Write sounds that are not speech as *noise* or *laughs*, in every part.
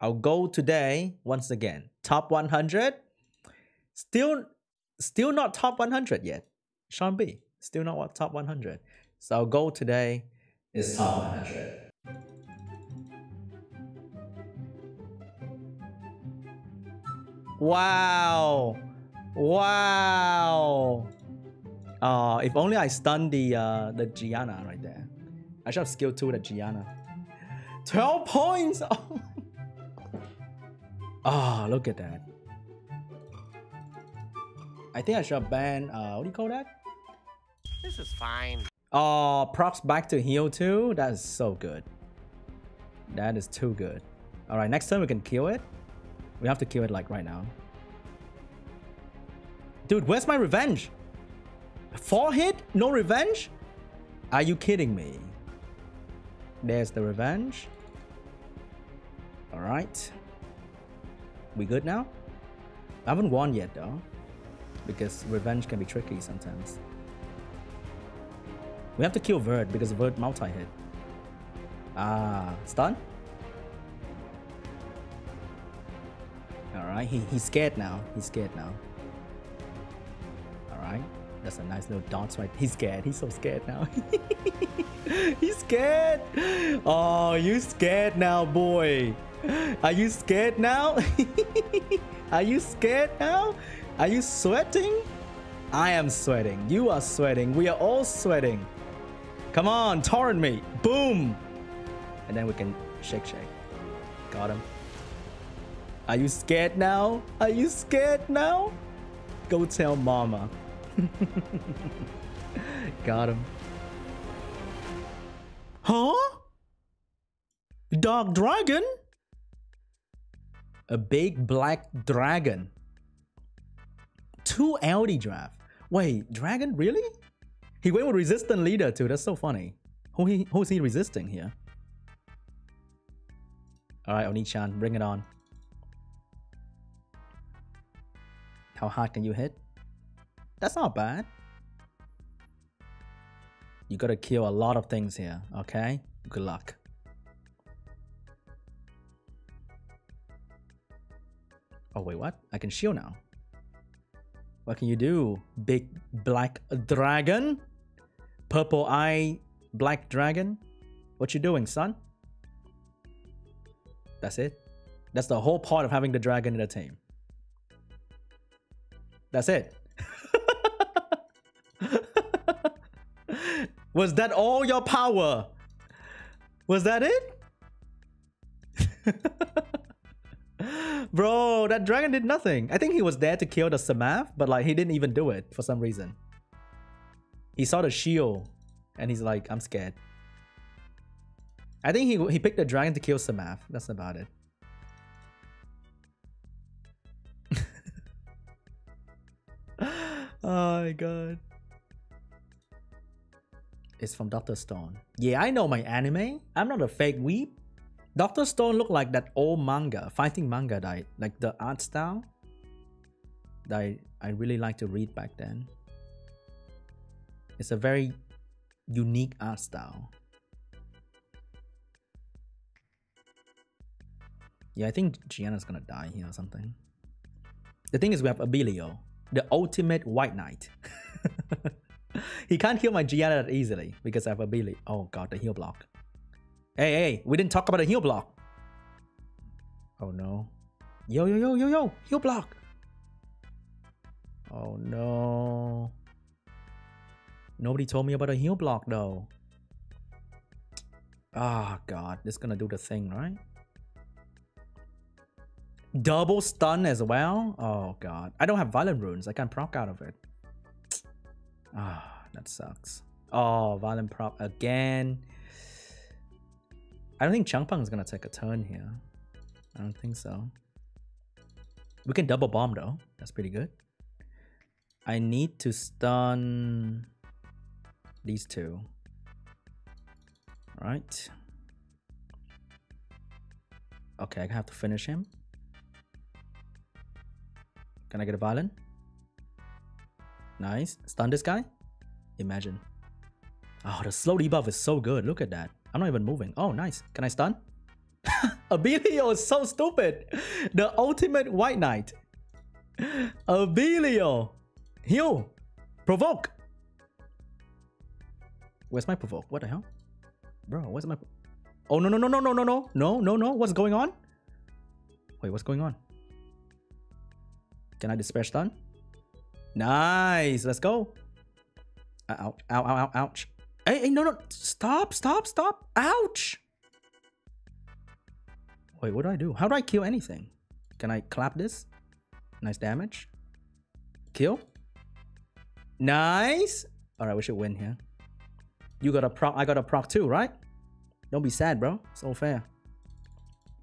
I'll go today once again. Top 100. Still, still not top 100 yet. Sean B. Still not what top 100. So our goal today is top 100. Wow. Wow. Uh, if only I stunned the uh, the Gianna right there. I should have skill 2 the Gianna. 12 points! *laughs* Oh, oh look at that. I think I should ban, uh, what do you call that? This is fine. Oh, props back to heal too? That is so good. That is too good. Alright, next time we can kill it. We have to kill it like right now. Dude, where's my revenge? Four hit? No revenge? Are you kidding me? There's the revenge. Alright. We good now? I haven't won yet though. Because revenge can be tricky sometimes. We have to kill Verd because Verd multi-hit. Ah, stun? Alright, he, he's scared now. He's scared now. Alright. That's a nice little dance right He's scared. He's so scared now. *laughs* He's scared. Oh, you scared now, boy. Are you scared now? *laughs* Are you scared now? Are you sweating? I am sweating. You are sweating. We are all sweating. Come on, torrent me. Boom. And then we can shake, shake. Got him. Are you scared now? Are you scared now? Go tell mama. *laughs* Got him. Huh? Dark dragon? A big black dragon. Two LD draft. Wait, dragon? Really? He went with resistant leader too. That's so funny. Who he, who's he resisting here? Alright, Oni-chan, bring it on. How hard can you hit? That's not bad. You gotta kill a lot of things here, okay? Good luck. Oh wait, what? I can shield now. What can you do? Big black dragon? Purple eye black dragon? What you doing, son? That's it? That's the whole part of having the dragon in the team. That's it. *laughs* Was that all your power? Was that it? *laughs* Bro, that dragon did nothing. I think he was there to kill the Samath, but like he didn't even do it for some reason. He saw the shield and he's like, I'm scared. I think he, he picked the dragon to kill Samath. That's about it. *laughs* oh my god. It's from Dr. Stone. Yeah, I know my anime. I'm not a fake weep. Dr. Stone looked like that old manga, fighting manga that I, like the art style that I, I really like to read back then. It's a very unique art style. Yeah, I think Gianna's gonna die here or something. The thing is we have Abilio, the ultimate white knight. *laughs* he can't kill my Gianna that easily because I have ability. Oh god, the heal block. Hey, hey, we didn't talk about a heal block. Oh no. Yo, yo, yo, yo, yo, heal block. Oh no. Nobody told me about a heal block though. Ah, oh, God, this is gonna do the thing, right? Double stun as well? Oh, God. I don't have violent runes. I can't proc out of it. Ah, oh, that sucks. Oh, violent proc again. I don't think Changpeng is gonna take a turn here. I don't think so. We can double bomb though. That's pretty good. I need to stun these two. Right. Okay, I have to finish him. Can I get a violin? Nice. Stun this guy? Imagine. Oh, the slow debuff is so good. Look at that. I'm not even moving. Oh, nice. Can I stun? *laughs* Abilio is so stupid. The ultimate white knight. Abilio. Heal. Provoke. Where's my provoke? What the hell? Bro, where's my... Oh, no, no, no, no, no, no, no. No, no, no. What's going on? Wait, what's going on? Can I despair stun? Nice. Let's go. Ow, ow, ow, ow, ouch. Hey, hey, no, no. Stop, stop, stop. Ouch. Wait, what do I do? How do I kill anything? Can I clap this? Nice damage. Kill. Nice. All right, we should win here. You got a proc, I got a proc too, right? Don't be sad, bro. It's all fair.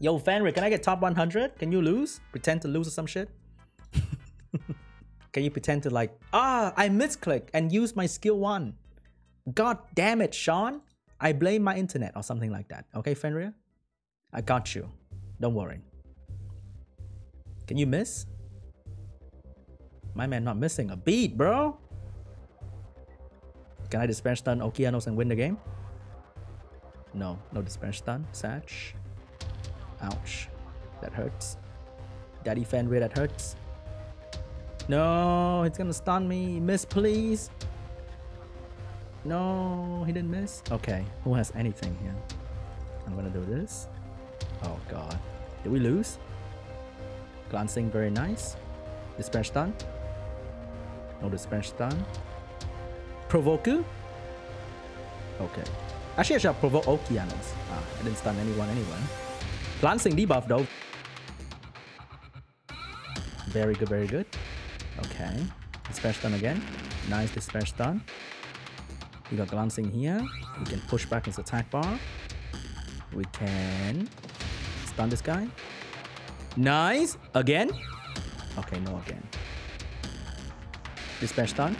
Yo, Fenrir, can I get top 100? Can you lose? Pretend to lose or some shit? *laughs* can you pretend to like, ah, I misclick and use my skill one. God damn it, Sean. I blame my internet or something like that. Okay, Fenrir? I got you. Don't worry. Can you miss? My man not missing a beat, bro. Can I despair stun Okeanos and win the game? No, no despair stun. Satch. Ouch. That hurts. Daddy Fenrir, that hurts. No, it's gonna stun me. Miss, please. No, he didn't miss. Okay, who has anything here? I'm gonna do this. Oh god. Did we lose? Glancing, very nice. Despair stun. No despair stun. Provoku? Okay. Actually, I should have provoked Okeanos. Ah, I didn't stun anyone anyway. Glancing debuff though. Very good, very good. Okay. Despair stun again. Nice despair stun. We got glancing here. We can push back his attack bar. We can stun this guy. Nice. Again. Okay, no again. Despair stun.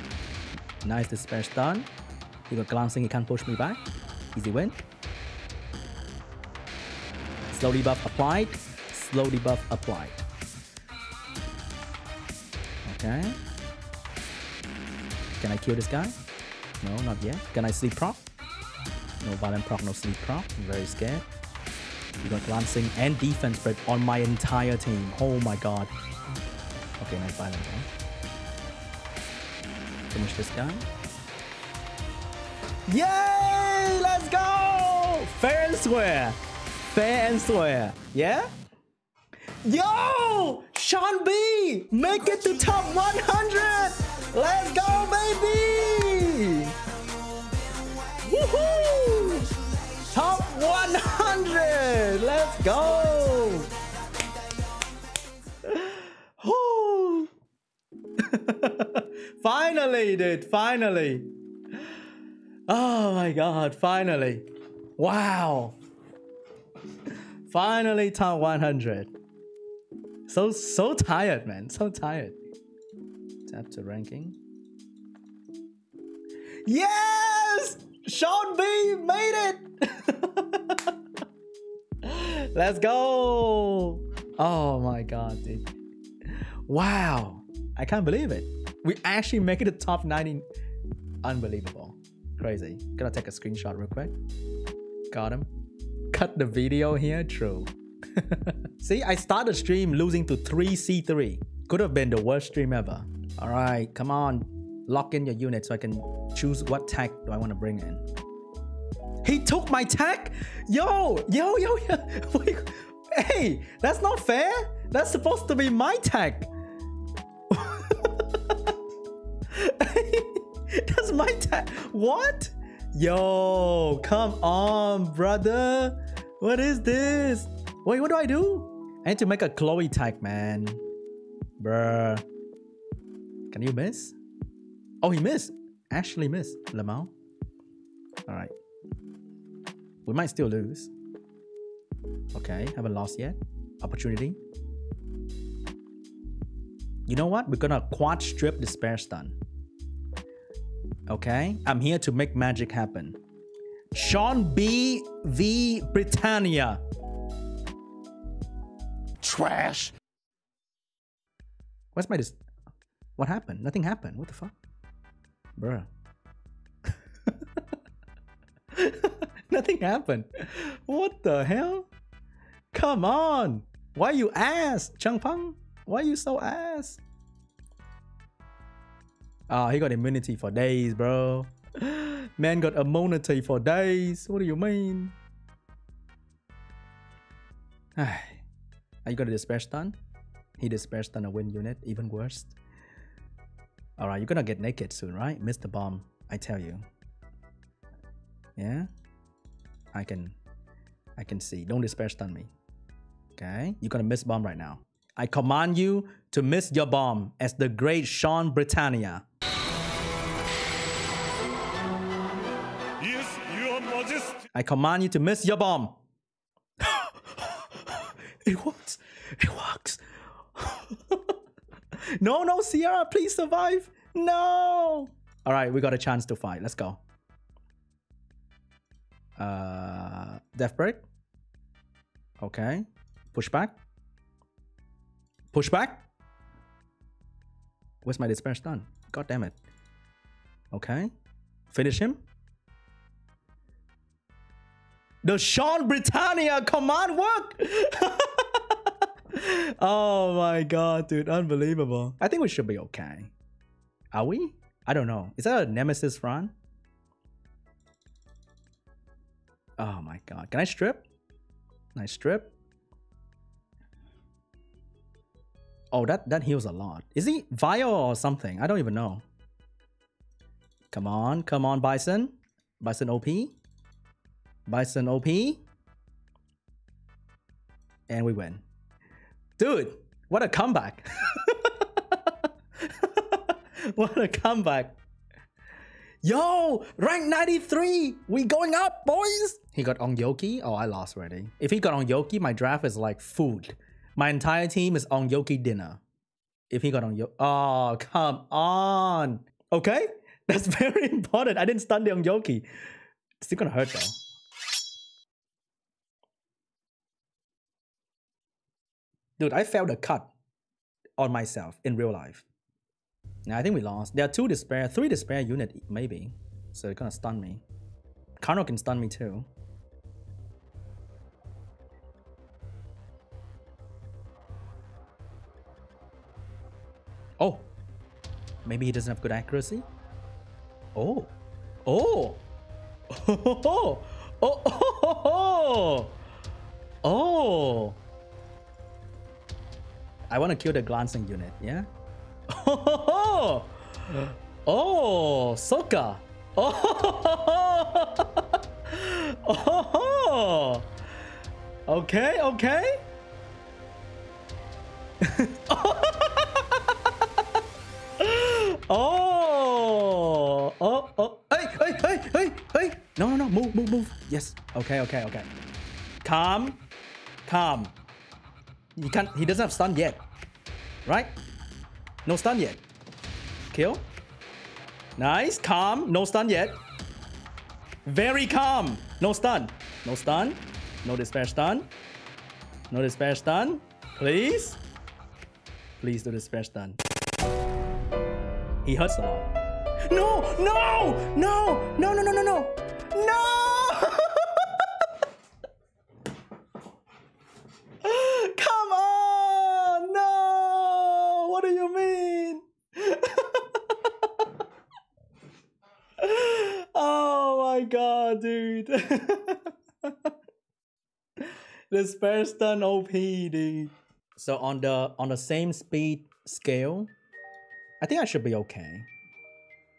Nice despair stun. He got glancing, he can't push me back. Easy win. Slow debuff applied. Slow debuff applied. Okay. Can I kill this guy? No, not yet. Can I sleep proc? No violent proc, no sleep proc. I'm very scared. We got glancing and defense spread on my entire team. Oh my god. Okay, nice violent proc. Finish this guy. Yay! Let's go! Fair and square. Fair and square. Yeah? Yo! Sean B! Make it to top 100! Let's go, baby! Top 100! Let's go! *laughs* finally, dude, finally. Oh my god, finally. Wow. Finally top 100. So, so tired, man. So tired. Tap to ranking. Yes! Sean B made it! *laughs* Let's go! Oh my god, dude. Wow. I can't believe it. We actually make it to top 90. Unbelievable. Crazy. Gonna take a screenshot real quick. Got him. Cut the video here. True. *laughs* See, I started stream losing to 3C3. Could have been the worst stream ever. Alright, come on. Lock in your unit so I can choose what tech do I want to bring in. He took my tech? Yo, yo, yo, yo. *laughs* Hey, that's not fair. That's supposed to be my tech. *laughs* That's my tag. What? Yo, come on, brother. What is this? Wait, what do I do? I need to make a Chloe tag, man. Bruh. Can you miss? Oh, he missed. Actually missed. Lamau. Alright. We might still lose. Okay, haven't lost yet. Opportunity. You know what? We're gonna quad strip the spare stun. Okay? I'm here to make magic happen. Sean B v Britannia. Trash. What's my dis- What happened? Nothing happened. What the fuck? Bruh. *laughs* Nothing happened. What the hell? Come on. Why you ass, Peng? Why you so ass? Ah, oh, he got immunity for days, bro. *gasps* Man got immunity for days. What do you mean? *sighs* Are you gonna despair stun? He despair stun a win unit, even worse. Alright, you're gonna get naked soon, right? Mr. Bomb, I tell you. Yeah? I can I can see. Don't despair stun me. Okay? You're gonna miss bomb right now. I command you to miss your bomb as the great Sean Britannia. Yes, your majesty. I command you to miss your bomb. *laughs* it works. It works. No, no, Sierra, please survive. No. All right, we got a chance to fight. Let's go. Uh, death break. Okay. Push back. Push back. Where's my despair stun? God damn it. Okay. Finish him. The Sean Britannia command work. *laughs* *laughs* oh my god, dude. Unbelievable. I think we should be okay. Are we? I don't know. Is that a Nemesis rune? Oh my god. Can I strip? Nice strip. Oh, that, that heals a lot. Is he Vile or something? I don't even know. Come on, come on, Bison. Bison OP. Bison OP. And we win. Dude, what a comeback. *laughs* what a comeback. Yo, rank 93. We going up, boys. He got on Yoki. Oh, I lost already. If he got on Yoki, my draft is like food. My entire team is on Yoki dinner. If he got on Yoki. Oh, come on. Okay. *laughs* That's very *laughs* important. I didn't stun the on Yoki. Still gonna hurt though. Dude, I felt a cut on myself in real life. Yeah, I think we lost. There are two despair, three despair unit maybe. So it's gonna stun me. Kano can stun me too. Oh. Maybe he doesn't have good accuracy? Oh. Oh. *laughs* Oh. Oh. Oh. Oh. I want to kill the glancing unit, yeah? Oh, *laughs* oh, Soka. Oh, *laughs* oh, okay, okay. *laughs* oh, oh, oh, hey, hey, hey, hey, hey. No, no, no, move, move, move. Yes. Okay, okay, okay. Calm, calm. He can't. He doesn't have stun yet, right? No stun yet. Kill. Nice. Calm. No stun yet. Very calm. No stun. No stun. No despair stun. No despair stun. Please. Please do despair stun. He hurts a lot. No! No! No! No, no, no, no, no! No! Come on! No! What do you mean? oh my god, dude. The spare stun OP, dude. So on the on the same speed scale, I think I should be okay.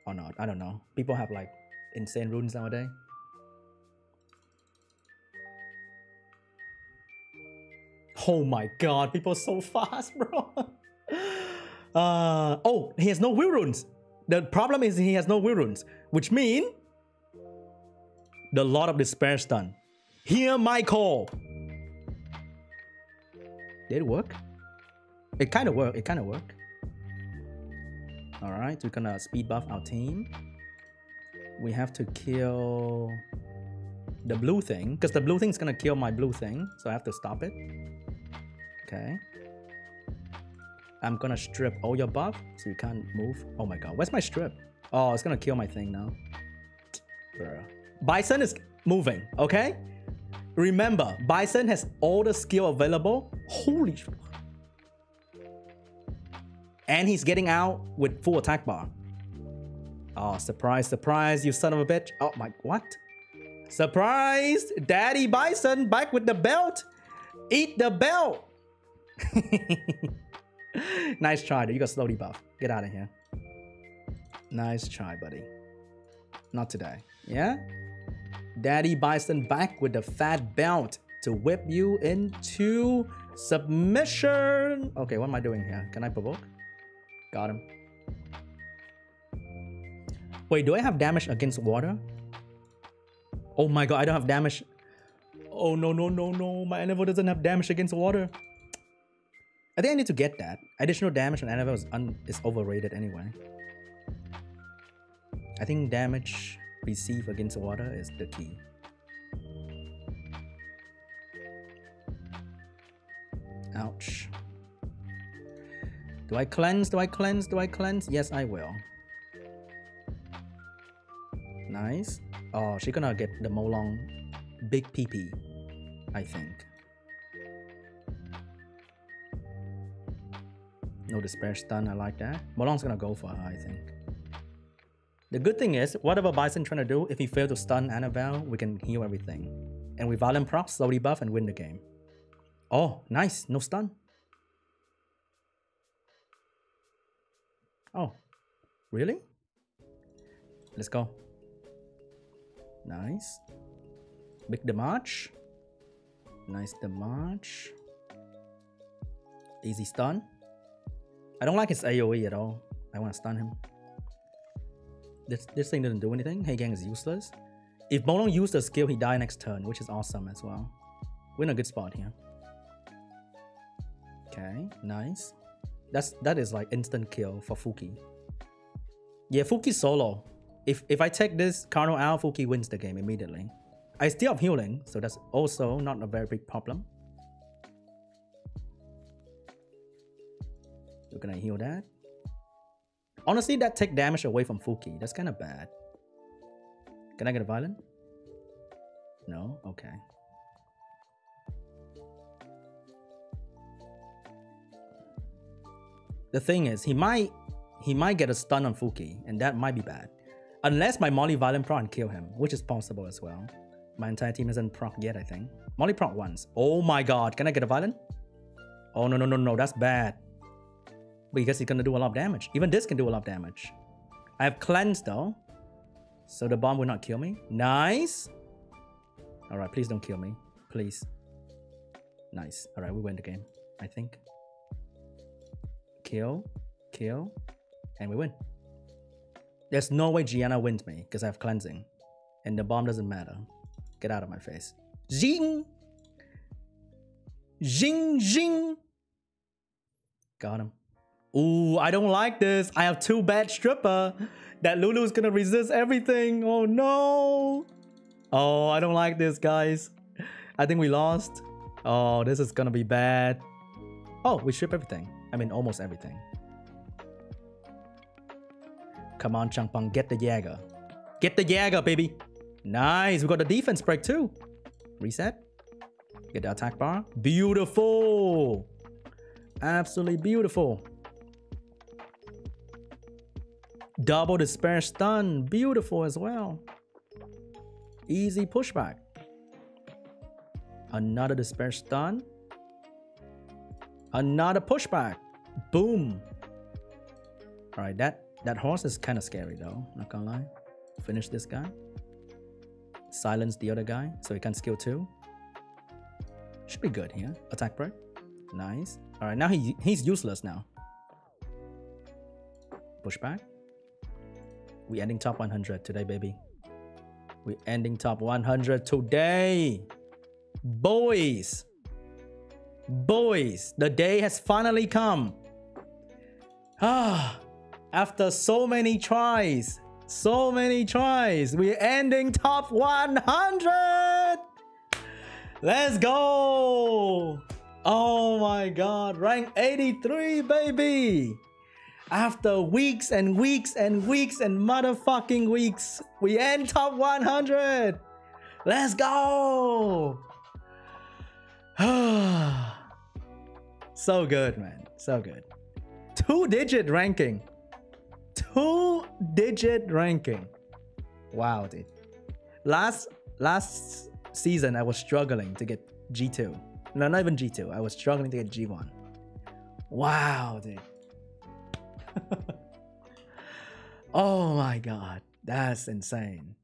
Or not, I don't know. People have like insane runes nowadays. Oh my god, people are so *laughs* fast, bro. *laughs* Uh, oh, he has no will runes. The problem is he has no will runes, which mean the Lord of Despair stun. Hear my call. Did it work? It kind of worked. It kind of worked. All right, we're gonna speed buff our team. We have to kill the blue thing because the blue thing is gonna kill my blue thing, so I have to stop it. Okay. I'm gonna strip all your buff so you can't move. Oh my god, where's my strip? Oh, it's gonna kill my thing now. Bruh. Bison is moving, okay? Remember, Bison has all the skill available. Holy And he's getting out with full attack bar. Oh, surprise, surprise, you son of a bitch. Oh my, what? Surprise! Daddy Bison back with the belt! Eat the belt! *laughs* nice try, dude. You got slow debuff. Get out of here. Nice try, buddy. Not today. Yeah? Daddy Bison back with the fat belt to whip you into submission. Okay, what am I doing here? Can I provoke? Got him. Wait, do I have damage against water? Oh my god, I don't have damage. Oh no, no, no, no. My Enervo doesn't have damage against water. I think I need to get that. Additional damage on Enervo is, is overrated anyway. I think damage received against water is the key. Ouch. Do I cleanse? Do I cleanse? Do I cleanse? Yes, I will. Nice. Oh, she's gonna get the Molong big PP, I think. No despair stun, I like that. Molong's gonna go for her, I think. The good thing is, whatever Bison trying to do, if he fails to stun Annabelle, we can heal everything. And with Violent Proc, slowly buff and win the game. Oh, nice, no stun. Oh, really? Let's go. Nice. Big damage. Nice damage. Easy stun. I don't like his AoE at all. I want to stun him. This, this thing doesn't do anything. Hey gang is useless. If Molong used the skill, he die next turn, which is awesome as well. We're in a good spot here. Okay, nice. That's that is like instant kill for Fuki. Yeah, Fuki solo. If if I take this Carnal out, Fuki wins the game immediately. I still have healing, so that's also not a very big problem. We're gonna heal that. Honestly, that take damage away from Fuki. That's kind of bad. Can I get a violin? No? Okay. The thing is, he might he might get a stun on Fuki, and that might be bad. Unless my Molly Violent proc kill him, which is possible as well. My entire team hasn't proc yet, I think. Molly proc once. Oh my god, can I get a violent? Oh no no no no, that's bad. But because he's gonna do a lot of damage. Even this can do a lot of damage. I have cleanse though. So the bomb will not kill me. Nice. Alright, please don't kill me. Please. Nice. Alright, we win the game. I think kill, kill, and we win. There's no way Gianna wins me because I have cleansing. And the bomb doesn't matter. Get out of my face. Zing! Zing, zing! Got him. Ooh, I don't like this. I have two bad stripper. That Lulu's gonna resist everything. Oh no. Oh, I don't like this, guys. I think we lost. Oh, this is gonna be bad. Oh, we strip everything. I mean, almost everything. Come on, Changpeng, get the Jäger. Get the Jäger, baby. Nice, we got the defense break too. Reset. Get the attack bar. Beautiful. Absolutely beautiful. Double the despair stun. Beautiful as well. Easy pushback. Another despair stun. Uh, Another pushback. Boom. All right, that that horse is kind of scary though. Not gonna lie. Finish this guy. Silence the other guy so he can skill two. Should be good here. Attack break. Nice. All right, now he he's useless now. Pushback. We ending top 100 today, baby. We ending top 100 today. Boys. Boys, the day has finally come. Ah, after so many tries, so many tries, we're ending top 100! Let's go! Oh my god, rank 83, baby! After weeks and weeks and weeks and motherfucking weeks, we end top 100! Let's go! *sighs* so good, man. So good. Two digit ranking. Two digit ranking. Wow, dude. Last last season I was struggling to get G2. No, not even G2. I was struggling to get G1. Wow, dude. *laughs* oh my god. That's insane.